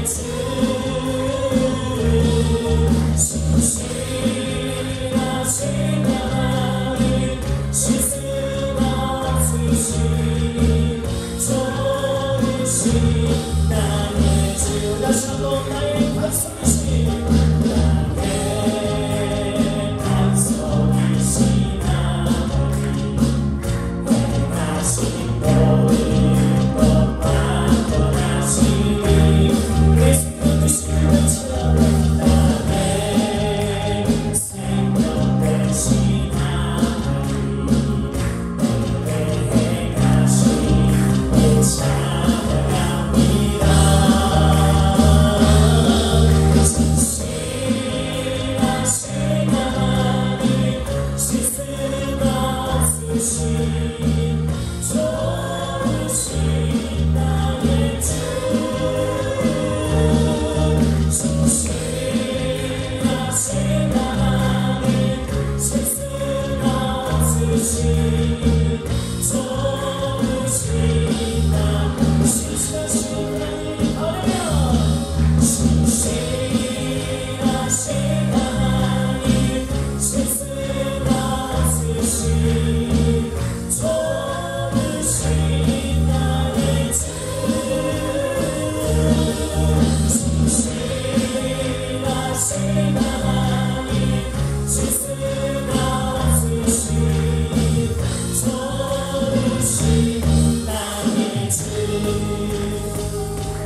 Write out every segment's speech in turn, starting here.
It's.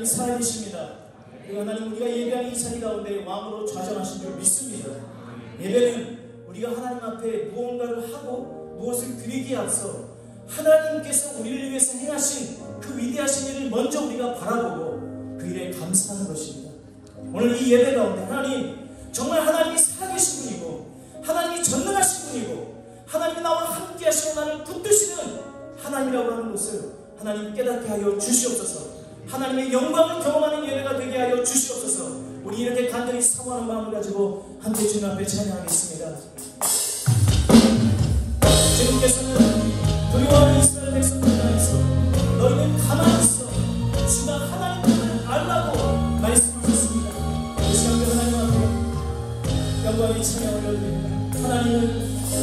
하나님 살아계십니다. 그 하나님 우리가 예배하는 이 자리 가운데 왕으로 좌정하신 줄 믿습니다. 예배는 우리가 하나님 앞에 무언가를 하고 무엇을 드리기에 앞서 하나님께서 우리를 위해서 행하신 그 위대하신 일을 먼저 우리가 바라보고 그 일에 감사하는 것입니다. 오늘 이 예배 가운데 하나님 정말 하나님이 살아계신 분이고 하나님이 전능하신 분이고 하나님이 나와 함께 하시고 나를 붙드시는 하나님이라고 하는 것을 하나님 깨닫게 하여 주시옵소서 하나님의 영광을 경험하는 예배가 되게 하여 주시옵소서. 우리 이렇게 간절히 사모하는 마음을 가지고 함께 주님 앞에 찬양하겠습니다. 주님께서는 두려워하는 이스라엘 백성들을 향해서 너희는 가만히 있어 주가 하나님을 알라고 말씀하셨습니다. 이 시간에 하나님 앞에 영광의 찬양을 올려드립니다 하나님은 저